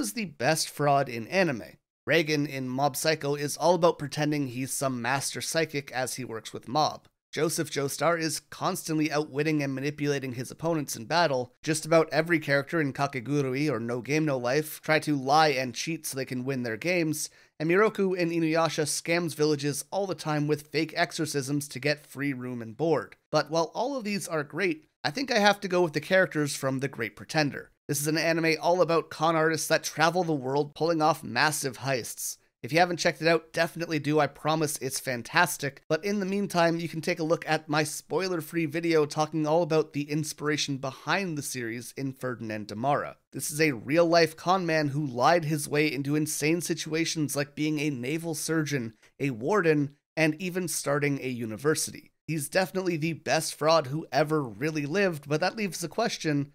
is the best fraud in anime? Reigen in Mob Psycho is all about pretending he's some master psychic as he works with Mob. Joseph Joestar is constantly outwitting and manipulating his opponents in battle. Just about every character in Kakegurui or No Game No Life try to lie and cheat so they can win their games, and Miroku in Inuyasha scams villages all the time with fake exorcisms to get free room and board. But while all of these are great, I think I have to go with the characters from The Great Pretender. This is an anime all about con artists that travel the world pulling off massive heists. If you haven't checked it out, definitely do. I promise it's fantastic. But in the meantime, you can take a look at my spoiler free video talking all about the inspiration behind the series in Ferdinand Demara. This is a real life con man who lied his way into insane situations like being a naval surgeon, a warden, and even starting a university. He's definitely the best fraud who ever really lived, but that leaves the question